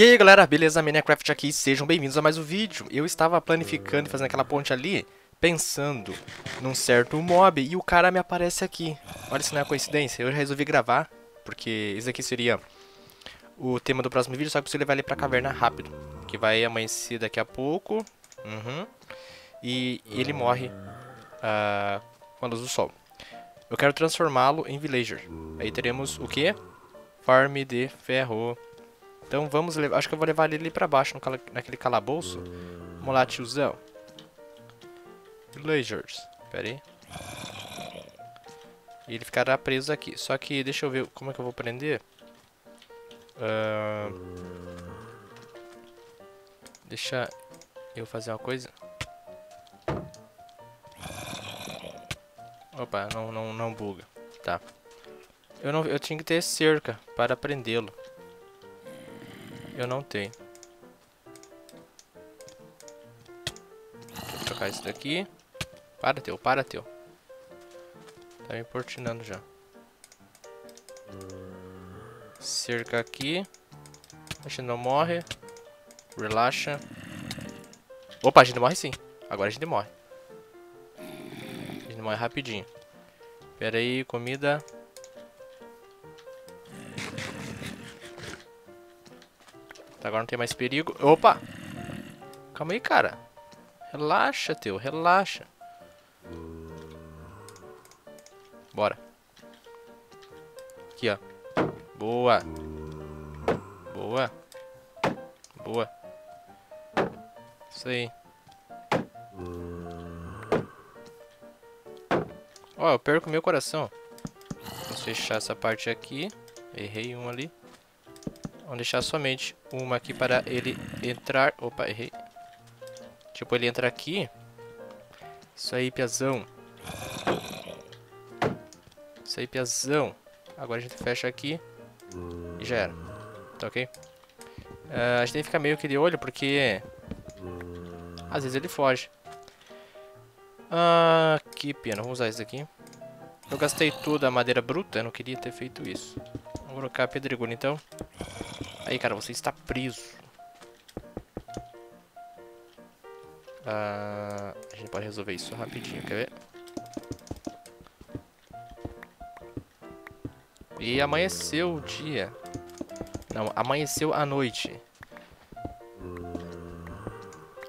E aí galera, beleza? Minecraft aqui, sejam bem-vindos a mais um vídeo. Eu estava planificando e fazendo aquela ponte ali, pensando num certo mob, e o cara me aparece aqui. Olha se não é coincidência, eu resolvi gravar, porque isso aqui seria o tema do próximo vídeo, só que preciso levar ele pra caverna rápido, que vai amanhecer daqui a pouco. Uhum. E ele morre uh, com a luz do sol. Eu quero transformá-lo em villager. Aí teremos o que? Farm de ferro. Então vamos levar... Acho que eu vou levar ele ali pra baixo, no cala, naquele calabouço. Vamos lá, tiozão. Villagers. Pera aí. E ele ficará preso aqui. Só que deixa eu ver como é que eu vou prender. Uh... Deixa eu fazer uma coisa. Opa, não, não, não buga. Tá. Eu, não, eu tinha que ter cerca para prendê-lo. Eu não tenho. Vou trocar isso daqui. Para, teu, para, teu. Tá me importunando já. Cerca aqui. A gente não morre. Relaxa. Opa, a gente morre sim. Agora a gente morre. A gente morre rapidinho. Pera aí, comida. Tá, agora não tem mais perigo. Opa! Calma aí, cara. Relaxa, teu. Relaxa. Bora. Aqui, ó. Boa. Boa. Boa. Isso aí. Ó, eu perco meu coração. Vamos fechar essa parte aqui. Errei um ali. Vamos deixar somente uma aqui para ele entrar. Opa, errei. Tipo, ele entra aqui. Isso aí, piazão. Isso aí, piazão. Agora a gente fecha aqui. E já era. Tá ok? Uh, a gente tem que ficar meio que de olho, porque... Às vezes ele foge. Ah, que pena. Vamos usar isso aqui. Eu gastei toda a madeira bruta. Eu não queria ter feito isso. Vamos colocar pedregulho, então. Aí, cara, você está preso. Ah, a gente pode resolver isso rapidinho, quer ver? E amanheceu o dia. Não, amanheceu a noite.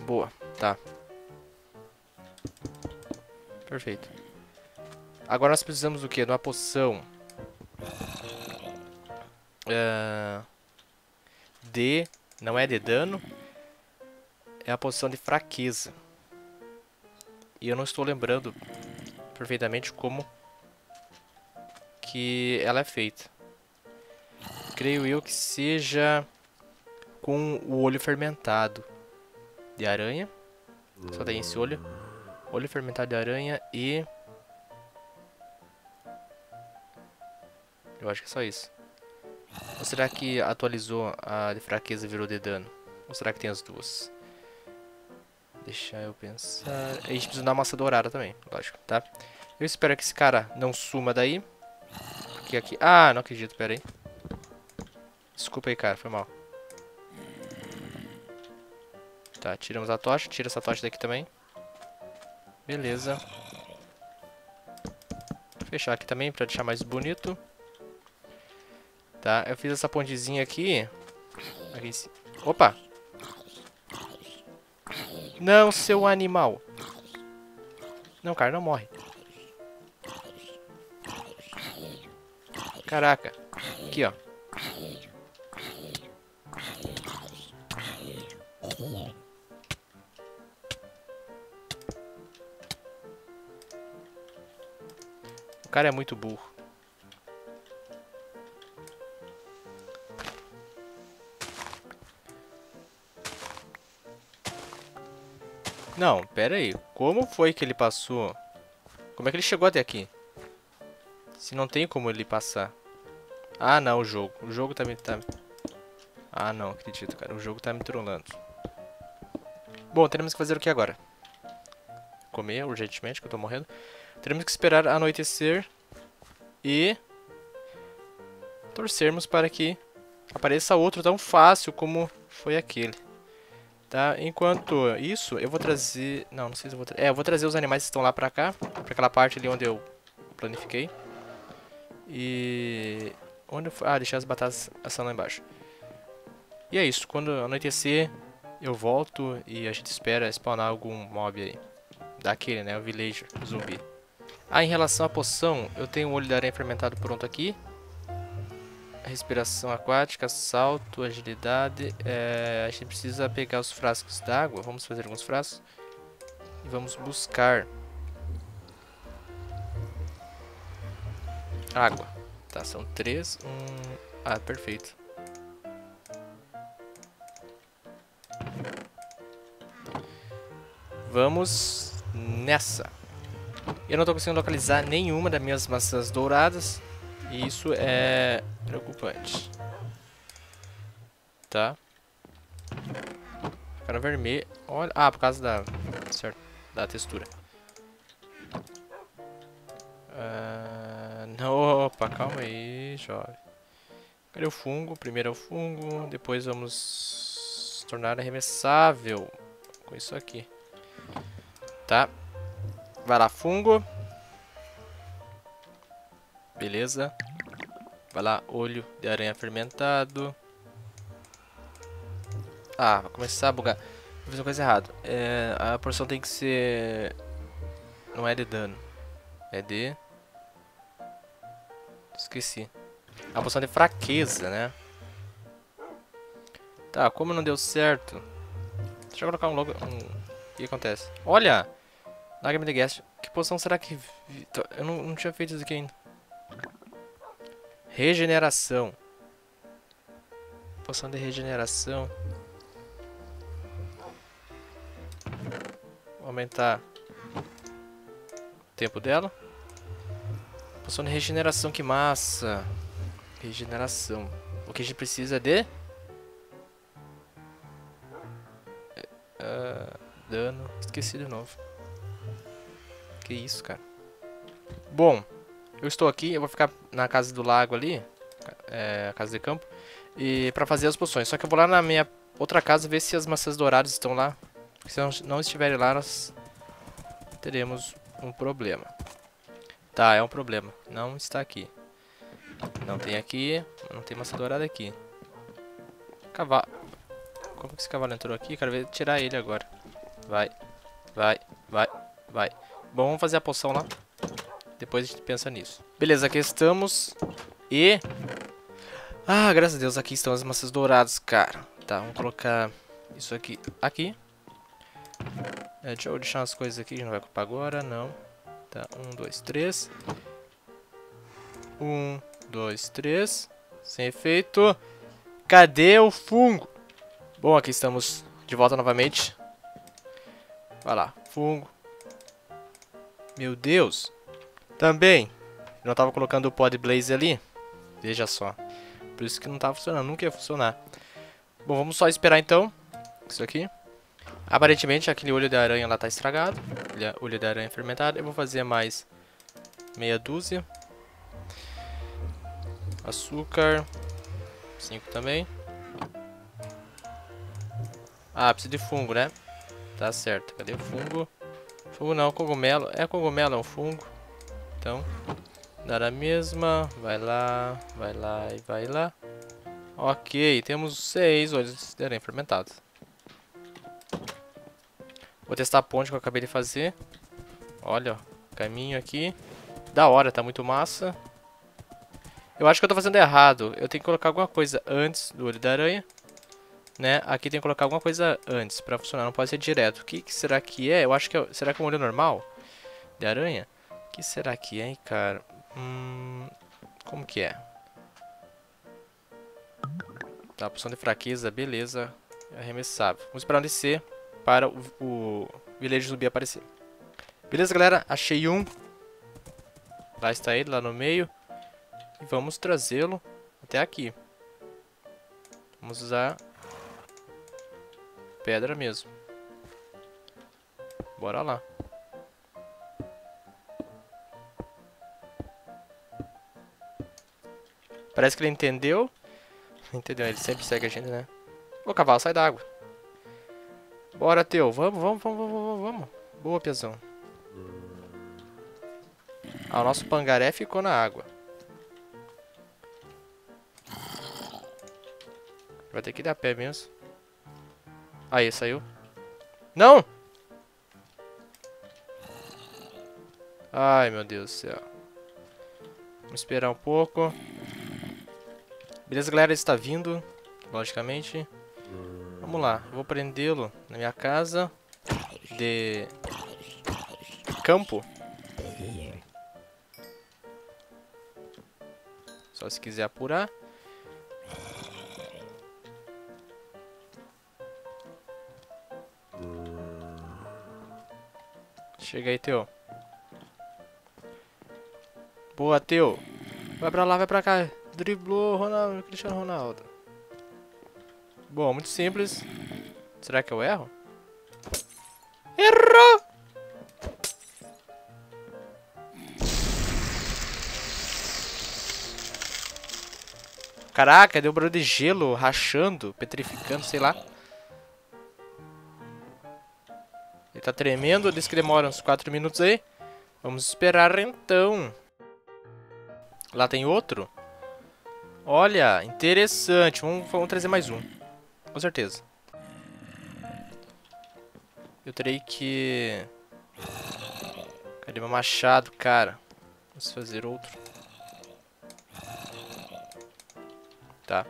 Boa, tá. Perfeito. Agora nós precisamos do quê? De uma poção. Uh, D, não é de dano, é a posição de fraqueza. E eu não estou lembrando perfeitamente como que ela é feita. Creio eu que seja com o olho fermentado de aranha. Só tem esse olho. Olho fermentado de aranha e... Eu acho que é só isso. Ou será que atualizou a de fraqueza virou de dano? Ou será que tem as duas? Deixa eu pensar... A gente precisa dar massa dourada também, lógico, tá? Eu espero que esse cara não suma daí. Porque aqui... Ah, não acredito, pera aí. Desculpa aí, cara, foi mal. Tá, tiramos a tocha. Tira essa tocha daqui também. Beleza. Vou fechar aqui também pra deixar mais bonito. Tá, eu fiz essa pontezinha aqui. aqui Opa! Não, seu animal. Não, cara, não morre. Caraca. Aqui, ó. O cara é muito burro. Não, pera aí. Como foi que ele passou? Como é que ele chegou até aqui? Se não tem como ele passar. Ah, não, o jogo. O jogo tá me... Tá... Ah, não, acredito, cara. O jogo tá me trollando. Bom, teremos que fazer o que agora? Comer urgentemente, que eu tô morrendo. Teremos que esperar anoitecer e... Torcermos para que apareça outro tão fácil como foi aquele. Tá? Enquanto isso, eu vou trazer... Não, não sei se eu vou... Tra... É, eu vou trazer os animais que estão lá pra cá. Pra aquela parte ali onde eu planifiquei. E... Onde eu... Ah, deixar as batatas assando lá embaixo. E é isso. Quando anoitecer, eu volto e a gente espera spawnar algum mob aí. Daquele, né? O villager, zumbi. Ah, em relação à poção, eu tenho o olho da aranha fermentado pronto aqui. Respiração aquática, salto, agilidade. É, a gente precisa pegar os frascos d'água. Vamos fazer alguns frascos. E vamos buscar água. Tá, são três. Um... Ah, perfeito. Vamos nessa. Eu não estou conseguindo localizar nenhuma das minhas maçãs douradas. E isso é preocupante. Tá. Ficaram vermelho. Olha. Ah, por causa da. Certo. Da textura. Uh, não, opa, calma aí, jovem. Cadê o fungo? Primeiro é o fungo. Depois vamos tornar arremessável com isso aqui. Tá. Vai lá, fungo. Beleza. Vai lá, olho de aranha fermentado. Ah, vai começar a bugar. Vou fazer uma coisa errada. É, a porção tem que ser... Não é de dano. É de... Esqueci. A porção de fraqueza, né? Tá, como não deu certo... Deixa eu colocar um logo... Um... O que acontece? Olha! Lágrima de Guest. Que poção será que... Eu não, não tinha feito isso aqui ainda. Regeneração. Poção de regeneração. Vou aumentar o tempo dela. Poção de regeneração, que massa. Regeneração. O que a gente precisa de... Uh, dano. Esqueci de novo. Que isso, cara. Bom, eu estou aqui, eu vou ficar na casa do lago ali, é, casa de campo, e para fazer as poções. Só que eu vou lá na minha outra casa ver se as maçãs douradas estão lá. Se não, não estiverem lá, nós teremos um problema. Tá, é um problema. Não está aqui. Não tem aqui, não tem maçã dourada aqui. Cavalo. Como que esse cavalo entrou aqui? Quero ver tirar ele agora. Vai, vai, vai, vai. Bom, vamos fazer a poção lá. Depois a gente pensa nisso. Beleza, aqui estamos. E... Ah, graças a Deus, aqui estão as maçãs douradas, cara. Tá, vamos colocar isso aqui aqui. É, deixa eu deixar umas coisas aqui, não vai ocupar agora, não. Tá, um, dois, três. Um, dois, três. Sem efeito. Cadê o fungo? Bom, aqui estamos de volta novamente. Vai lá, fungo. Meu Deus. Também, não tava colocando o Pod Blaze ali. Veja só. Por isso que não tava funcionando, nunca ia funcionar. Bom, vamos só esperar então. Isso aqui. Aparentemente aquele olho da aranha lá tá estragado. Olho da aranha fermentado. Eu vou fazer mais meia dúzia. Açúcar. Cinco também. Ah, precisa de fungo, né? Tá certo. Cadê o fungo? Fungo não, cogumelo. É cogumelo, é um fungo. Então, dar a mesma. Vai lá, vai lá e vai lá. Ok, temos seis olhos de aranha fermentados. Vou testar a ponte que eu acabei de fazer. Olha, ó, caminho aqui. Da hora, tá muito massa. Eu acho que eu tô fazendo errado. Eu tenho que colocar alguma coisa antes do olho da aranha. Né? Aqui tem que colocar alguma coisa antes pra funcionar. Não pode ser direto. O que, que será que é? Eu acho que é... Será que é um olho normal? De aranha? Que será que é, hein, cara? Hum, como que é? Tá, poção de fraqueza, beleza. Arremessável. Vamos esperar um descer para o, o vilejo zumbi aparecer. Beleza, galera? Achei um. Lá está ele, lá no meio. E vamos trazê-lo até aqui. Vamos usar pedra mesmo. Bora lá. Parece que ele entendeu. Entendeu? Ele sempre segue a gente, né? Ô, cavalo, sai da água. Bora, Teu. Vamos, vamos, vamos, vamos, vamos. Boa, Piazão. Ah, o nosso pangaré ficou na água. Vai ter que dar pé mesmo. Aí, saiu. Não! Ai, meu Deus do céu. Vamos esperar um pouco. Beleza, galera, ele está vindo, logicamente. Vamos lá, vou prendê-lo na minha casa de campo. Só se quiser apurar. Chega aí, Teu. Boa, Teu. Vai pra lá, vai pra cá. Driblou Ronaldo, Cristiano Ronaldo. Bom, muito simples. Será que eu erro? Errou! Caraca, deu barulho de gelo rachando, petrificando, sei lá. Ele tá tremendo, diz que demora uns 4 minutos aí. Vamos esperar então. Lá tem outro? Olha, interessante. Vamos, vamos trazer mais um. Com certeza. Eu terei que... Cadê meu machado, cara? Vamos fazer outro. Tá.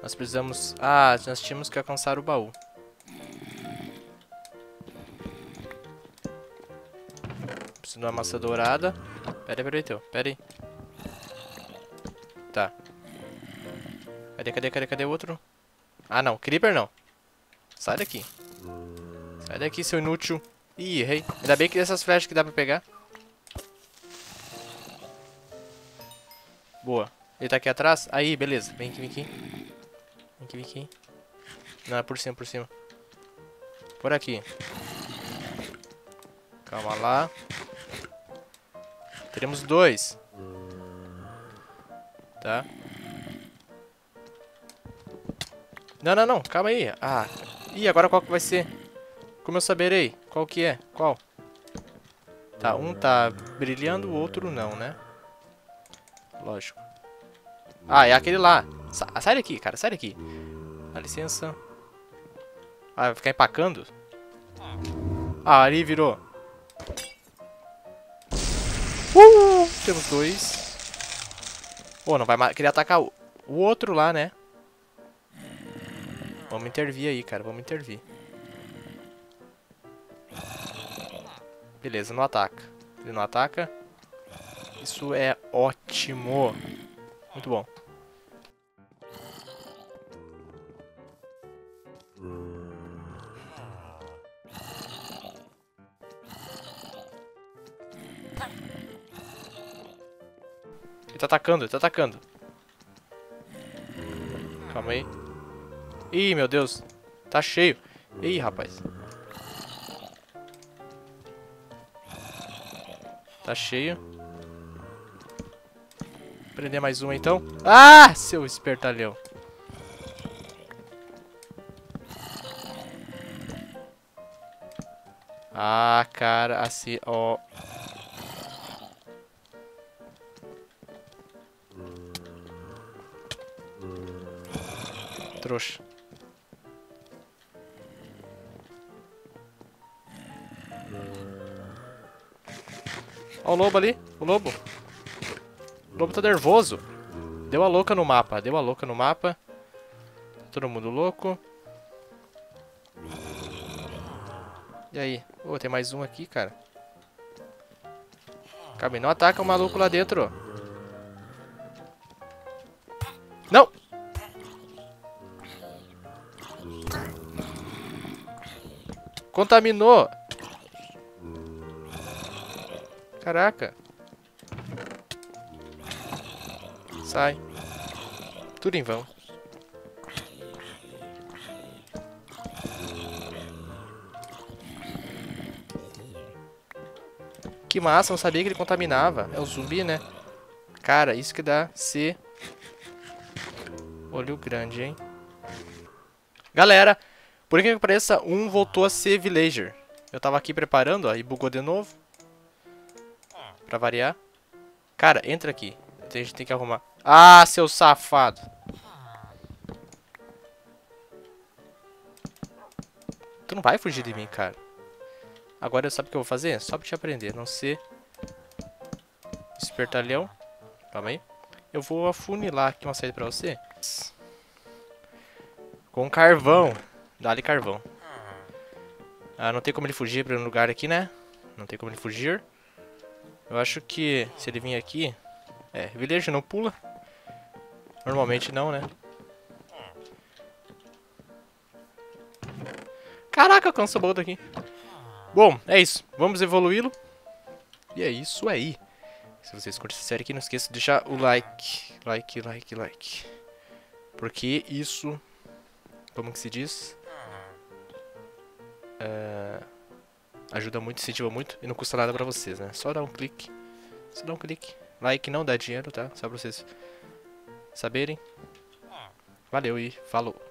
Nós precisamos... Ah, nós tínhamos que alcançar o baú. Preciso de uma massa dourada. Pera aí, pera aí, teu. Pera aí. Cadê, cadê, cadê, cadê o outro? Ah, não. Creeper não. Sai daqui. Sai daqui, seu inútil. Ih, errei. Ainda bem que essas flechas que dá pra pegar. Boa. Ele tá aqui atrás? Aí, beleza. Vem aqui, vem aqui. Vem aqui, vem aqui. Não, é por cima, por cima. Por aqui. Calma lá. Teremos dois. Tá. Não, não, não. Calma aí. Ah. Ih, agora qual que vai ser? Como eu saberei? Qual que é? Qual? Tá, um tá brilhando, o outro não, né? Lógico. Ah, é aquele lá. Sa sai daqui, cara. Sai daqui. Dá licença. Ah, vai ficar empacando? Ah, ali virou. Uh, temos dois. Pô, oh, não vai querer atacar o, o outro lá, né? Vamos intervir aí, cara. Vamos intervir. Beleza, não ataca. Ele não ataca. Isso é ótimo. Muito bom. Ele tá atacando, ele tá atacando. Calma aí. Ih, meu Deus. Tá cheio. Ih, rapaz. Tá cheio. Prender mais um então. Ah, seu espertalhão. Ah, cara, assim, ó. Trouxa. Ó o lobo ali, o lobo. O lobo tá nervoso. Deu a louca no mapa, deu a louca no mapa. Todo mundo louco. E aí? Oh, tem mais um aqui, cara. Cabe, não ataca o maluco lá dentro. Não! Contaminou! Caraca. Sai. Tudo em vão. Que massa, não sabia que ele contaminava. É o zumbi, né? Cara, isso que dá C. Olho grande, hein? Galera, por que que pareça, um voltou a ser villager. Eu tava aqui preparando, ó, e bugou de novo. Pra variar. Cara, entra aqui. A gente tem que arrumar. Ah, seu safado. Tu não vai fugir de mim, cara. Agora sabe o que eu vou fazer? Só pra te aprender. Não ser espertalhão. Calma aí. Eu vou afunilar aqui uma saída pra você. Com carvão. Dá-lhe carvão. Ah, não tem como ele fugir pra um lugar aqui, né? Não tem como ele fugir. Eu acho que se ele vir aqui... É, vilejo não pula. Normalmente não, né? Caraca, alcança o bolt aqui. Bom, é isso. Vamos evoluí-lo. E é isso aí. Se vocês curtem essa série aqui, não esqueça de deixar o like. Like, like, like. Porque isso... Como que se diz? Ajuda muito, incentiva muito e não custa nada pra vocês, né? Só dá um clique. Só dá um clique. Like não dá dinheiro, tá? Só pra vocês saberem. Valeu e falou.